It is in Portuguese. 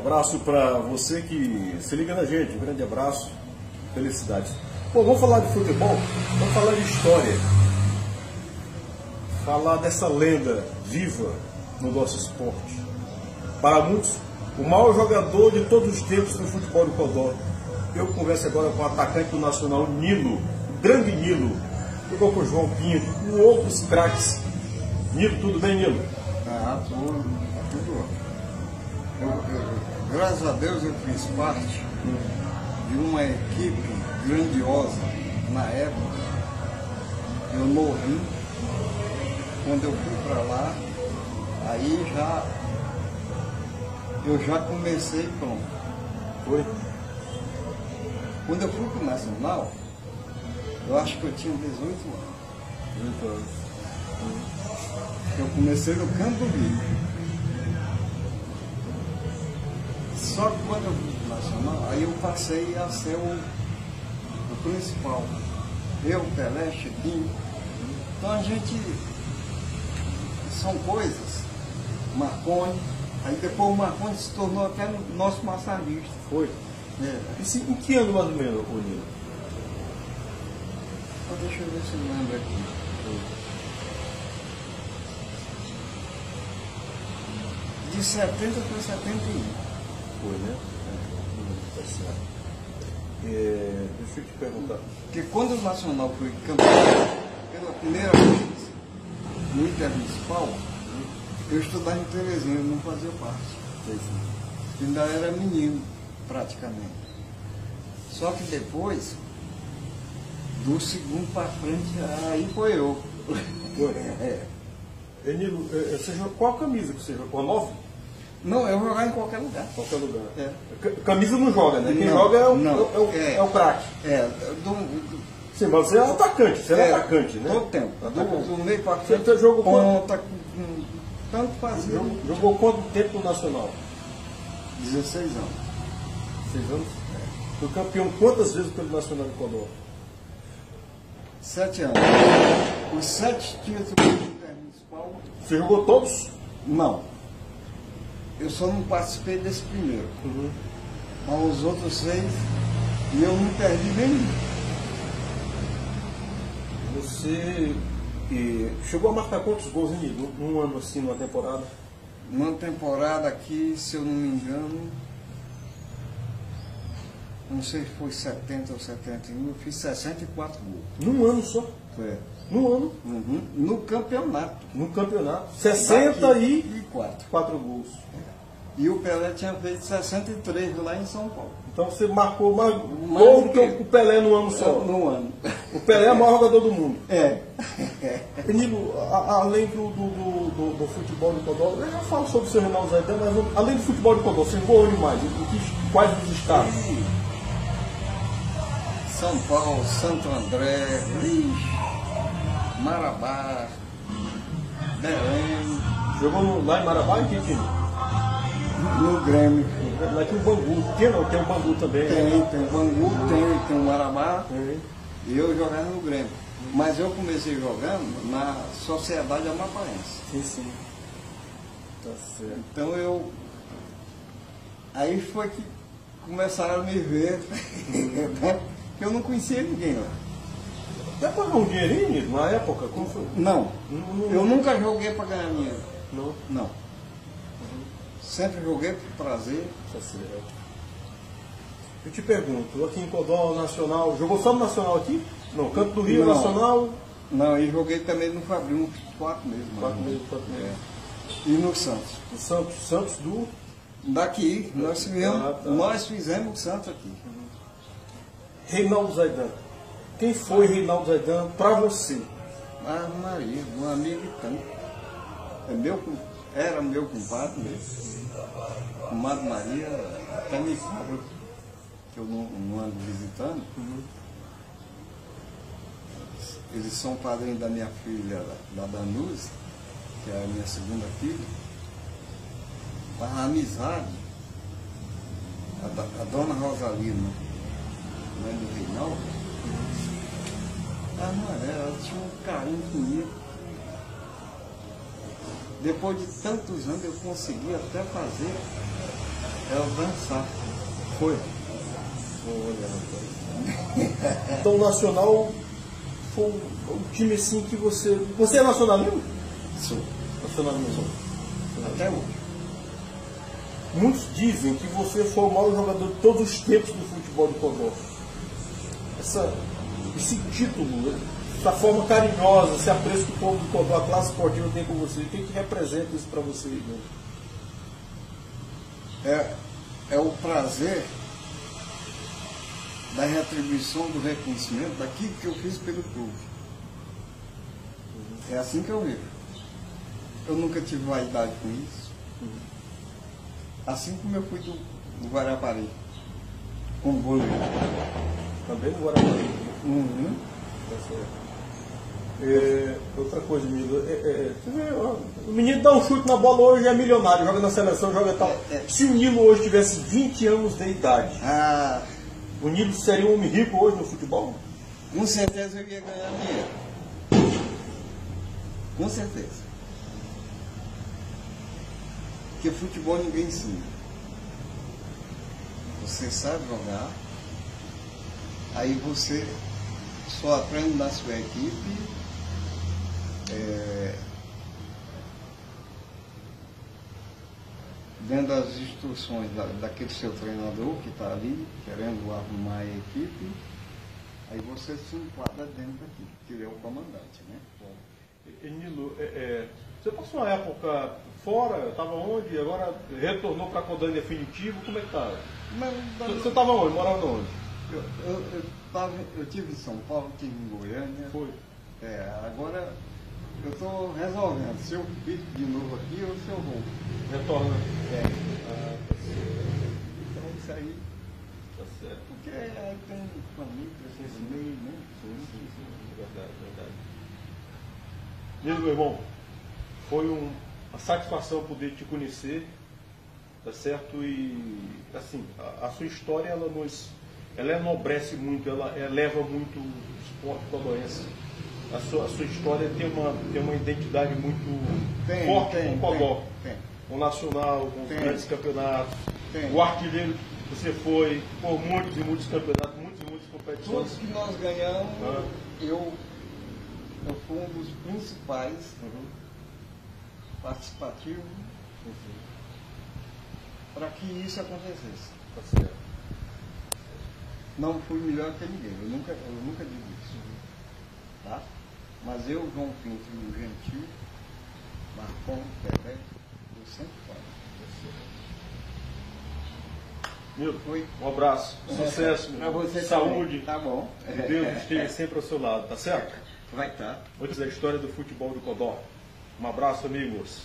Abraço para você que se liga na gente. Um grande abraço. Felicidades. Bom, vamos falar de futebol? Vamos falar de história. Falar dessa lenda viva no nosso esporte. Para muitos, o maior jogador de todos os tempos no futebol do Codó. Eu converso agora com o atacante do Nacional, Nilo, grande Nilo. Jogou com o João Pinto, com outros craques. Nilo, tudo bem, Nilo? Ah, tudo. Graças a Deus eu fiz parte de uma equipe grandiosa na época. Eu morri quando eu fui para lá, aí já eu já comecei pronto. Foi? Quando eu fui para o Nacional, eu acho que eu tinha 18 anos. 18 anos. Eu comecei no Campo Rio. Só que quando eu o Nacional, aí eu passei a ser o, o principal. Eu, Pelé, Chiquinho. Então a gente. São coisas. Marconi. Aí depois o Marconi se tornou até nosso massagista. Foi? É. E se, em que ano mais ou menos, Nilo? Então, deixa eu ver se eu lembro aqui. De 70 para 71. Né? É. Tá certo. É, deixa eu te perguntar. Porque quando o Nacional foi campeão pela primeira vez no Intermunicipal, eu estudava em Terezinha, eu não fazia parte. Ainda era menino, praticamente. Só que depois, do segundo para frente, aí foi eu. Foi? É. É, Nilo, é, você jogou, qual camisa que você jogou? A 9? Não, eu jogava em qualquer lugar. Qualquer lugar. É. Camisa não joga, né? Quem Não, joga é o, não. é o, É. é o craque. É, do, do, Sim, mas você é atacante, você é, É, atacante, né? todo tempo. Do, Atacante. do meio para Você frente, jogou ponta, com- tanto fazia. Jogou, jogou quanto tempo no Nacional? 16 anos. Seis anos? Foi campeão quantas vezes pelo Nacional de Codó? Sete anos. Os sete títulos do Intermunicipal, Você jogou todos? não. Eu só não participei desse primeiro. Uhum. Mas os outros seis, e eu não perdi nenhum. Você eh, chegou a marcar quantos gols, hein, Nilo? Num ano assim, numa temporada? Uma temporada aqui, se eu não me engano, não sei se foi 70 ou 71, eu fiz 64 gols. Num ano só? Foi. Num ano, Uhum. No campeonato. no campeonato. 64 quatro. gols. E o Pelé tinha feito 63 lá em São Paulo. Então você marcou mais Mais gol que o Pelé no ano só. No ano. O Pelé é o maior jogador do mundo. É. A- além do, do, do, do- futebol de Codó, eu já falo sobre o seu Reinaldo Zaidan, mas além do futebol de Codó, você jogou onde mais? Quais os estados? São Paulo, Santo André, Marabá, Belém, Jogou lá em Marabá em que time? no Grêmio. Lá tinha o Bangu. Tem não? Tem o Bangu também. né? Tem, tem o Bangu, tem, tem o Marabá. Tem. E eu jogava no Grêmio. Mas eu comecei jogando na Sociedade Amapaense. Sim, sim. Tá certo. Então eu. Aí foi que começaram a me ver. né? Que eu não conhecia ninguém lá. Até pagou um dinheirinho, na época? Como foi? Não. Não, não- Eu nunca joguei para ganhar dinheiro. Não. Não. Sempre joguei por prazer. Tá. Eu te pergunto, aqui em Codó, Nacional, jogou só no Nacional aqui? Não, Canto do Rio, Não. Nacional, Não, e joguei também no uns quatro meses. quatro meses, quatro meses. É. E no Santos. O Santos, Santos do Daqui, nós fizemos, Ah, tá. nós fizemos o Santos aqui. Reinaldo Zaidan. Quem foi Reinaldo Zaidan pra você? Ah, Maria, um amigo tanto. É meu, era meu compadre mesmo. Comadre Maria, até me cobra, que eu não, não ando visitando. Eles são padrinhos da minha filha, da Danuse, que é a minha segunda filha. A amizade, a, a dona Rosalina, mãe do Reinaldo, ah, ela tinha um carinho comigo. Depois de tantos anos eu consegui até fazer o dançar. Foi. Então o Nacional foi um, time assim que você. Você é nacionalismo? Sou. Nacionalismo. Até hoje. Muitos dizem que você foi o maior jogador de todos os tempos do futebol do Codó. Essa, esse título, essa forma carinhosa, esse apreço que o povo do Codó, a classe esportiva tem com você, o que, que representa isso para você? Né? É, é o prazer da retribuição do reconhecimento daquilo que eu fiz pelo clube. É assim que eu vejo. Eu nunca tive vaidade com isso. Assim como eu fui do, do Guarapari, como goleiro. Também no Guarapari. Uhum. Tá. É, outra coisa, Milo, é, é, você vê, ó, o menino dá um chute na bola hoje é milionário, joga na seleção, joga tal. É, é. Se o Nilo hoje tivesse 20 anos de idade, Ah, o Nilo seria um homem rico hoje no futebol? com certeza eu ia ganhar dinheiro. Com certeza. Porque futebol ninguém ensina. Você sabe jogar, aí você só aprende na sua equipe. é, dentro das instruções da, daquele seu treinador que está ali, querendo arrumar a equipe, aí você se enquadra dentro daquilo, que ele é o comandante, né? Nilo, é, é, você passou uma época fora, estava onde? Agora retornou para Codã em definitivo, como é que tá? Mas, Você- Você estava onde? Morava onde? Eu, eu, eu, tava, eu tive em São Paulo, tive em Goiânia. Foi. É, agora eu estou resolvendo se eu fico de novo aqui ou se eu vou. Retorna. É, Ah, então isso aí, Tá certo. porque aí tem família nesse meio, né? Sim, sim, sim. Verdade, verdade. Nilo, meu irmão, foi um- uma satisfação poder te conhecer, tá certo? E, assim, a, a sua história, ela nos, ela enobrece muito, ela eleva muito o esporte codoense. A sua, a sua história tem uma, tem uma identidade muito Tem, forte tem, com o Codó. tem. Com o Nacional, com os grandes campeonatos. O artilheiro, você foi por muitos e muitos campeonatos, muitas e muitas Todos competições. que nós ganhamos, Ah. eu, eu fui um dos principais Uhum. participativos para que isso acontecesse. Tá certo. Não fui melhor que ninguém, eu nunca, eu nunca digo isso. Tá? Mas eu, João Pinto e o Gentil, Marcon, Pelé, eu sempre falo. Milton, um abraço, sucesso, Pra você saúde, também. Tá bom. que Deus esteja sempre ao seu lado, tá certo? Vai estar. Muitas da história do futebol do Codó. Um abraço, amigos.